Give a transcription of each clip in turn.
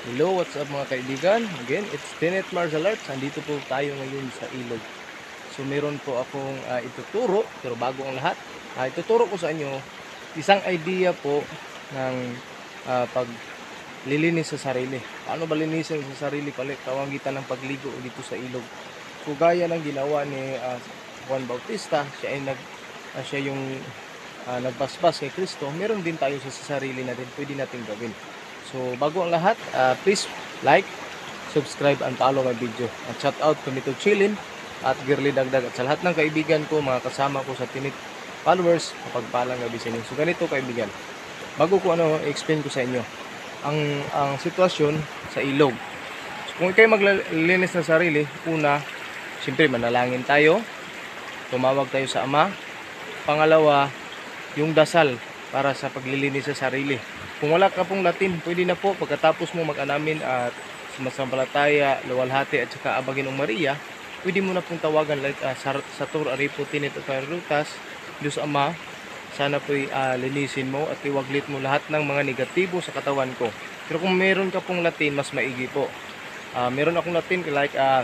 Hello, what's up mga kaibigan? Again, it's Tenet Martial Arts. Andito po tayo ngayon sa ilog. So meron po akong ah, ituturo, pero bago ang lahat, ah, ituturo ko sa inyo isang idea po ng ah, paglilinis sa sarili. Paano ba linisin sa sarili palit kawangitan ng pagligo dito sa ilog? So gaya ng ginawa ni ah, Juan Bautista, siya ay nag ah, siya yung ah, nagbasbas kay Kristo, meron din tayo sa sarili natin, pwede natin gawin. So, bago ang lahat, uh, please like, subscribe, and follow my video. At shout out to Mito Chilin at Girly Dagdag at sa lahat ng kaibigan ko, mga kasama ko sa Tinit followers, kapagpalang gabi sa inyo. So, ganito kaibigan. Bago ko ano, explain ko sa inyo ang ang sitwasyon sa ilog. So, kung kayo maglilinis ng sarili, una, siyempre manalangin tayo, tumawag tayo sa Ama. Pangalawa, yung dasal para sa paglilinis sa sarili. Kung wala ka pong Latin, pwede na po pagkatapos mo mag-anamin at sumasampalataya, luwalhati at saka abagin ng Maria, pwede mo na pong tawagan like uh, Satur Aripo Tinit at Rutas, Diyos Ama, sana po'y ah, linisin mo at iwaglit mo lahat ng mga negatibo sa katawan ko. Pero kung meron ka pong Latin, mas maigi po. Ah, meron akong Latin like uh,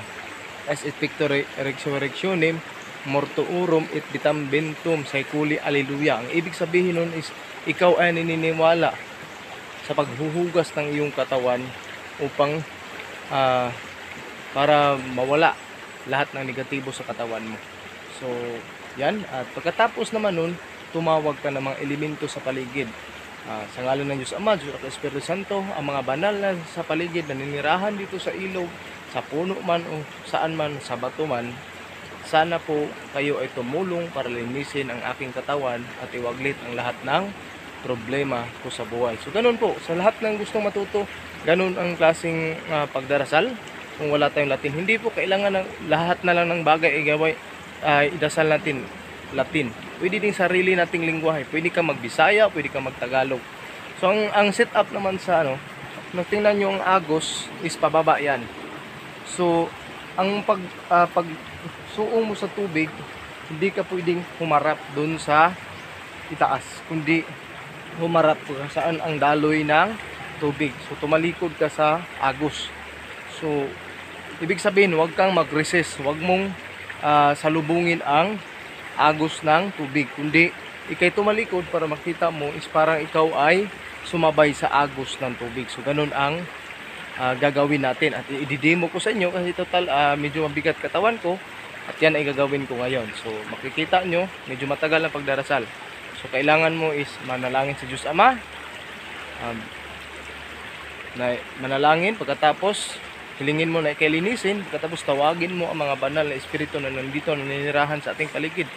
as et pictor resurrectionem mortuorum et vitam bentum saeculi alleluia. Ang ibig sabihin nun is ikaw ay naniniwala sa paghuhugas ng iyong katawan upang ah, para mawala lahat ng negatibo sa katawan mo. So, yan. At pagkatapos naman nun, tumawag ka ng mga elemento sa paligid. Ah, sa ngalan ng Diyos Ama, Diyos at Espiritu Santo, ang mga banal na sa paligid na ninirahan dito sa ilog, sa puno man o saan man, sa bato man, sana po kayo ay tumulong para linisin ang aking katawan at iwaglit ang lahat ng problema ko sa buhay. So ganun po, sa lahat ng gustong matuto, ganun ang klaseng ah, pagdarasal. Kung wala tayong Latin, hindi po kailangan ng lahat na lang ng bagay ay gaway, ay idasal natin Latin. Pwede din sarili nating lingwahe. Pwede ka magbisaya, pwede ka magtagalog. So ang, ang setup naman sa ano, nung tingnan nyo ang Agos is pababa yan. So ang pag ah, pag suong mo sa tubig, hindi ka pwedeng humarap doon sa itaas, kundi humarap ka saan ang daloy ng tubig. So tumalikod ka sa agos. So ibig sabihin, huwag kang mag-resist, huwag mong ah, salubungin ang agos ng tubig, kundi ikay tumalikod para makita mo is parang ikaw ay sumabay sa agos ng tubig. So ganun ang ah, gagawin natin at i-demo ko sa inyo kasi total ah, medyo mabigat katawan ko at yan ay gagawin ko ngayon. So makikita nyo, medyo matagal ang pagdarasal. So kailangan mo is manalangin sa Diyos Ama. Um, na manalangin pagkatapos hilingin mo na ikailinisin pagkatapos tawagin mo ang mga banal na espiritu na nandito na naninirahan sa ating paligid.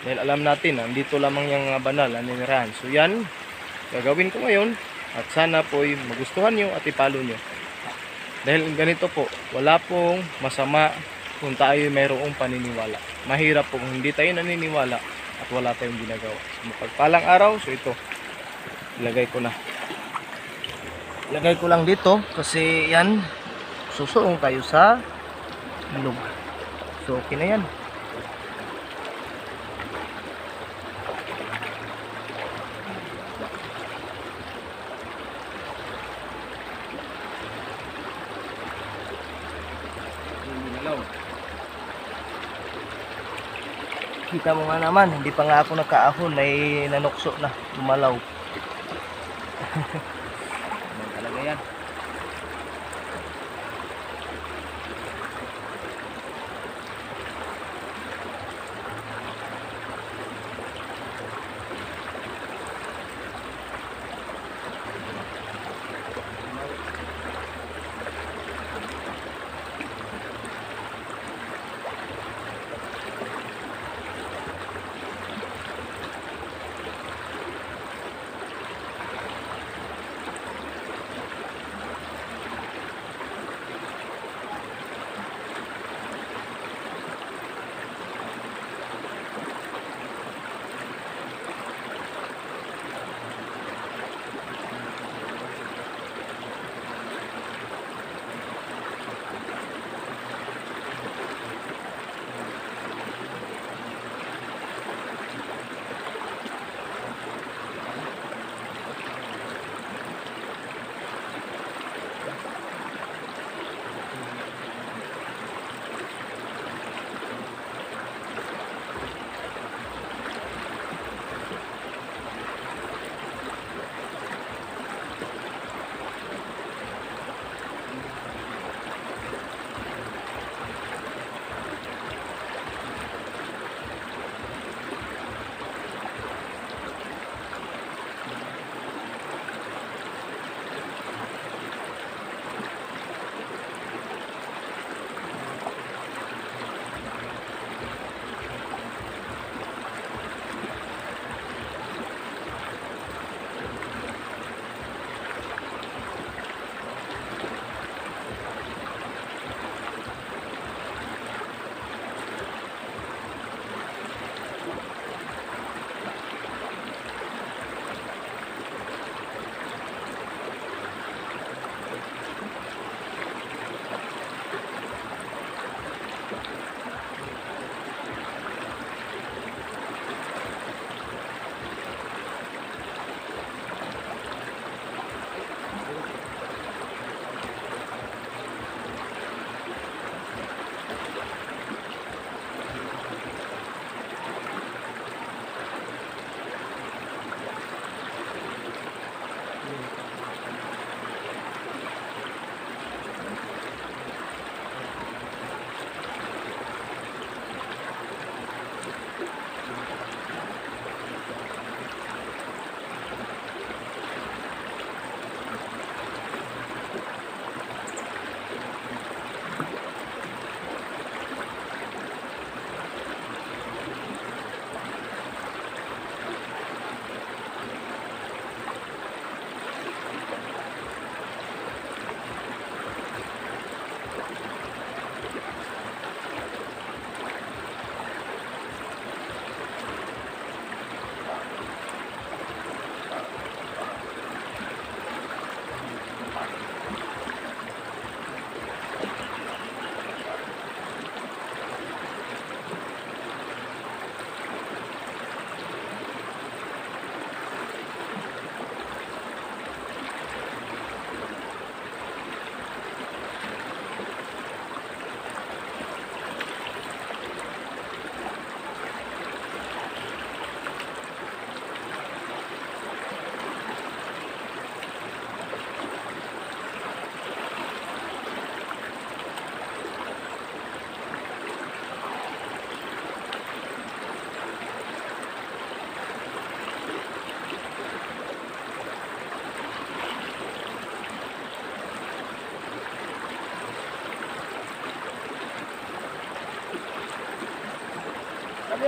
Dahil alam natin na nandito lamang yung mga banal na naninirahan. So yan, gagawin ko ngayon at sana po ay magustuhan nyo at ipalo nyo. Dahil ganito po, wala pong masama kung tayo mayroong paniniwala. Mahirap po kung hindi tayo naniniwala at wala tayong ginagawa. So, mapagpalang araw, so ito, ilagay ko na. Ilagay ko lang dito kasi yan, susuong tayo sa ilog. So, okay na yan. Kita mo nga naman, hindi pa nga ako nagkaahon, may nanukso na, lumalaw.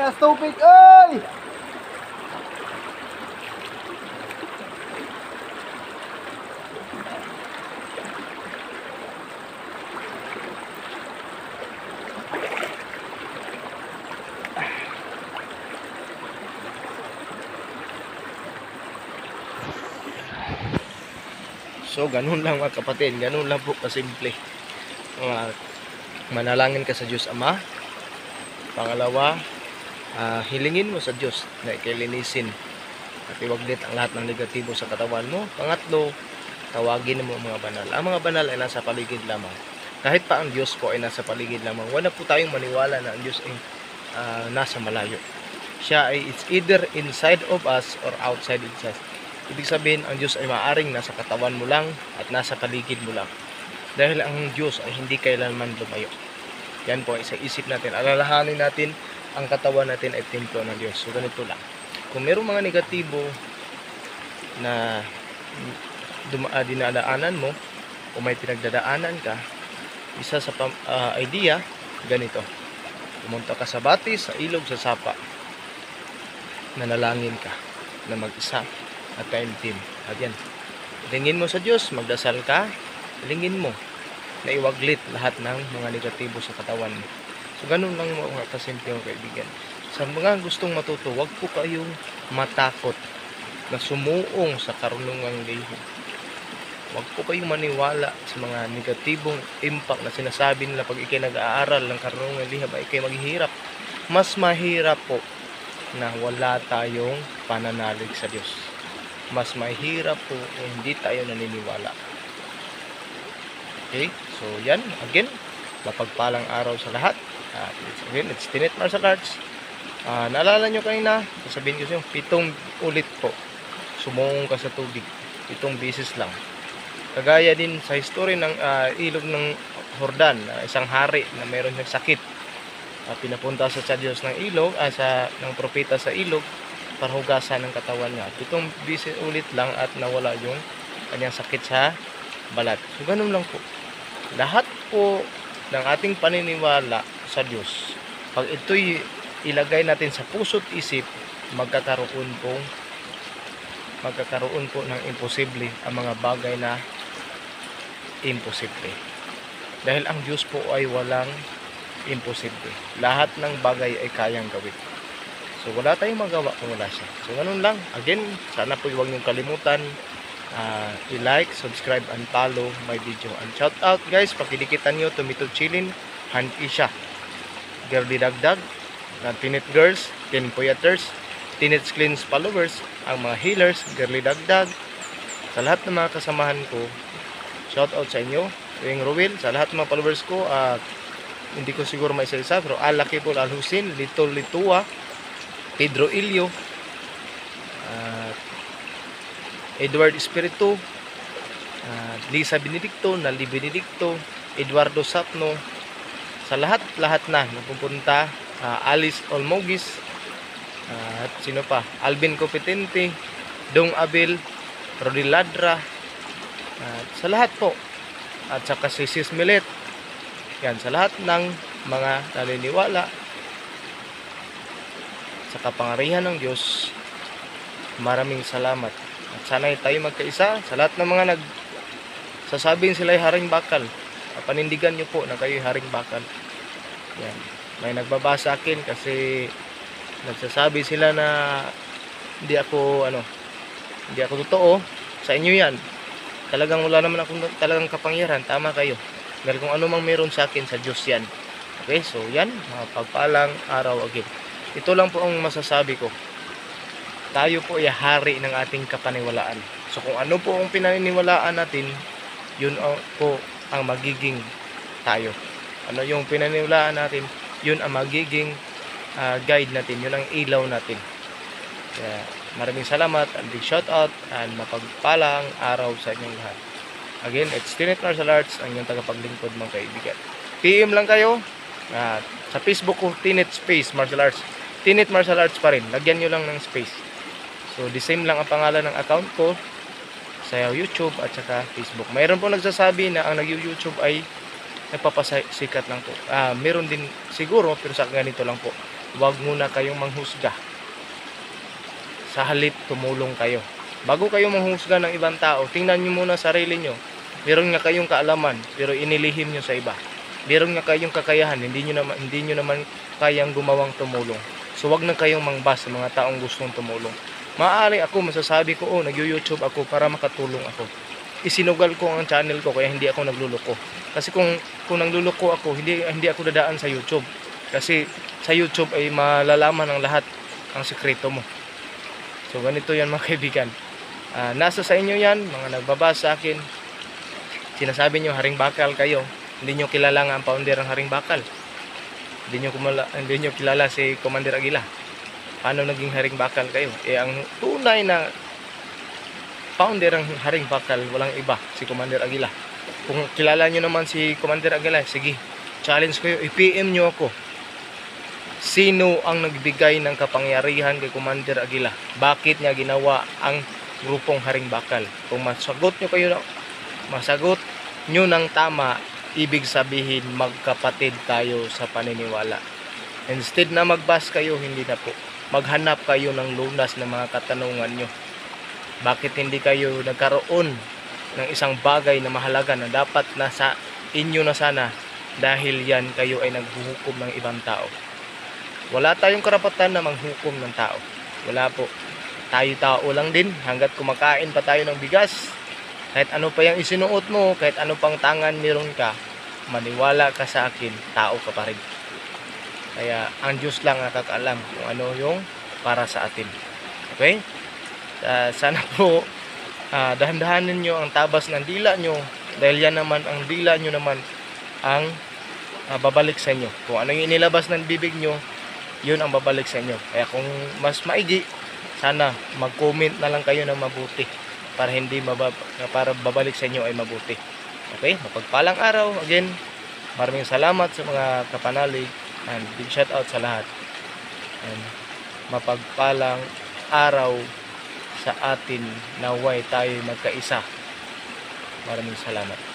Alias tubig, oy! So, ganun lang mga kapatid. Ganun lang po kasimple. Mga manalangin ka sa Diyos Ama. Pangalawa, ah, hilingin mo sa Diyos na ikilinisin at iwaglit ang lahat ng negatibo sa katawan mo. Pangatlo, tawagin mo ang mga banal. Ang mga banal ay nasa paligid lamang. Kahit pa ang Diyos po ay nasa paligid lamang, wala po tayong maniwala na ang Diyos ay ah, nasa malayo. Siya ay it's either inside of us or outside us. Ibig sabihin, ang Diyos ay maaring nasa katawan mo lang at nasa paligid mo lang. Dahil ang Diyos ay hindi kailanman lumayo. Yan po, sa isip natin. Alalahanin natin, ang katawan natin ay templo ng Diyos. So, ganito lang. Kung mayroong mga negatibo na duma- ah, dinadaanan mo o may pinagdadaanan ka, isa sa ah, idea, ganito. Pumunta ka sa bati, sa ilog, sa sapa. Nanalangin ka na mag-isa at kaimtim. Again, hilingin mo sa Diyos, magdasal ka, hilingin mo na iwaglit lahat ng mga negatibo sa katawan mo. So, ganun lang mga kasimple mga kaibigan. Sa mga gustong matuto, wag po kayong matakot na sumuong sa karunungang liho. Huwag po kayong maniwala sa mga negatibong impact na sinasabi nila pag ikay nag-aaral ng karunungang liham ay ikay maghihirap. Mas mahirap po na wala tayong pananalig sa Diyos. Mas mahirap po hindi tayo naniniwala. Okay? So, yan. Again, mapagpalang araw sa lahat. Uh, it's, again, it's Tinet Martial Arts. Ah, naalala nyo kanina, sasabihin ko sa inyo, pitong ulit po. Sumungong ka sa tubig. Pitong bisis lang. Kagaya din sa history ng ah, ilog ng Hordan, na isang hari na mayroon siyang sakit. Ah, pinapunta sa Diyos ng ilog, ah, sa, ng propeta sa ilog, para hugasan ng katawan niya. Pitong bisis ulit lang at nawala yung kanyang sakit sa balat. So, ganun lang po. Lahat po ng ating paniniwala sa Diyos, pag ito'y ilagay natin sa puso't isip, magkakaroon po magkakaroon po ng imposible ang mga bagay na imposible. Dahil ang Diyos po ay walang imposible. Lahat ng bagay ay kayang gawin. So wala tayong magawa kung wala siya. So ganun lang. Again, sana po huwag niyong kalimutan ah, i-like, subscribe, and follow my video. And shout out guys, pakilikitan nyo Tumito Chilin, Han Isha, Girly Dagdag, na Tinet Girls, Tin Puyaters, Tinet Cleans followers, ang mga healers, Girly Dagdag, sa lahat ng mga kasamahan ko, shout out sa inyo, yung Ruel, sa lahat ng mga followers ko, at hindi ko siguro may isa-isa, pero Alaki Paul Alhusin, Lito Litua, Pedro Ilio, at Edward Espiritu, at Lisa Benedicto, Nali Benedicto, Eduardo Sapno, sa lahat-lahat na napupunta, ah, Alice Olmogis, ah, at sino pa, Alvin Competente, Dong Abel, Rodil Ladra, at sa lahat po, at saka si Sis Milet, yan, sa lahat ng mga naniniwala sa kapangyarihan ng Diyos, maraming salamat. At sana'y tayo magkaisa sa lahat ng mga nag sasabing sila'y haring bakal. Panindigan nyo po na kayo'y haring bakal. Yan. May nagbabasa akin kasi nagsasabi sila na hindi ako ano hindi ako totoo. Sa inyo yan. Talagang wala naman akong talagang kapangyarihan. Tama kayo. Dahil kung ano mang meron sa akin sa Diyos yan. Okay? So yan. Mga pagpalang araw again. Ito lang po ang masasabi ko tayo po ay hari ng ating kapaniwalaan. So kung ano po ang pinaniniwalaan natin yun po ang magiging tayo. Ano yung pinaniniwalaan natin? Yun ang magiging ah, guide natin. Yun ang ilaw natin. Kaya maraming salamat and big shout out and mapagpalang araw sa inyong lahat. Again it's Tinet Martial Arts ang inyong tagapaglingkod mga kaibigan. PM lang kayo. At sa Facebook ko Tinet Space Martial Arts. Tinet Martial Arts pa rin. Lagyan nyo lang ng space so the same lang ang pangalan ng account ko sa YouTube at saka Facebook mayroon po nagsasabi na ang nag-YouTube ay nagpapasikat lang po. Ah, meron din siguro pero sa ganito lang po. huwag muna kayong manghusga. Sa halip, tumulong kayo. Bago kayo manghusga ng ibang tao, tingnan nyo muna sarili nyo. Meron nga kayong kaalaman, pero inilihim nyo sa iba. Meron nga kayong kakayahan, hindi nyo naman, hindi nyo naman kayang gumawang tumulong. So wag na kayong mangbas sa mga taong gustong tumulong. Maaari ako, masasabi ko, oh, nag-YouTube ako para makatulong ako. Isinugal ko ang channel ko kaya hindi ako nagluloko. Kasi kung kung nagluloko ako, hindi hindi ako dadaan sa YouTube. Kasi sa YouTube ay malalaman ng lahat ang sikreto mo. So ganito yan mga kaibigan. Ah, nasa sa inyo yan, mga nagbabasa sa akin. Sinasabi nyo haring bakal kayo. Hindi nyo kilala nga ang founder ng haring bakal. Hindi nyo, kumala, hindi nyo kilala si Commander Aguila. Paano naging haring bakal kayo? Eh ang tunay na founder ng haring bakal, walang iba, si Commander Aguila. Kung kilala nyo naman si Commander Aguila, sige, challenge kayo, i-PM nyo ako. Sino ang nagbigay ng kapangyarihan kay Commander Aguila? Bakit niya ginawa ang grupong Haring Bakal? Kung masagot nyo kayo, masagot nyo ng tama, ibig sabihin magkapatid tayo sa paniniwala. Instead na magbas kayo, hindi na po. Maghanap kayo ng lunas ng mga katanungan nyo. Bakit hindi kayo nagkaroon ng isang bagay na mahalaga na dapat nasa inyo na sana dahil yan kayo ay naghuhukom ng ibang tao. Wala tayong karapatan na manghukom ng tao. Wala po. Tayo-tao lang din hanggat kumakain pa tayo ng bigas. Kahit ano pa yung isinuot mo, kahit ano pang tangan meron ka, maniwala ka sa akin, tao ka pa rin. Kaya ang Diyos lang nakakaalam kung ano yung para sa atin. Okay? Ah, sana po ah, dahan-dahanin nyo ang tabas ng dila nyo dahil yan naman ang dila nyo naman ang ah, babalik sa inyo. Kung ano yung inilabas ng bibig nyo, yun ang babalik sa inyo. Kaya kung mas maigi, sana mag-comment na lang kayo ng mabuti para hindi mabab para babalik sa inyo ay mabuti. Okay? Mapagpalang araw. Again, maraming salamat sa mga kapanalig and big shout out sa lahat. And mapagpalang araw sa atin naway tayo magkaisa. Maraming salamat.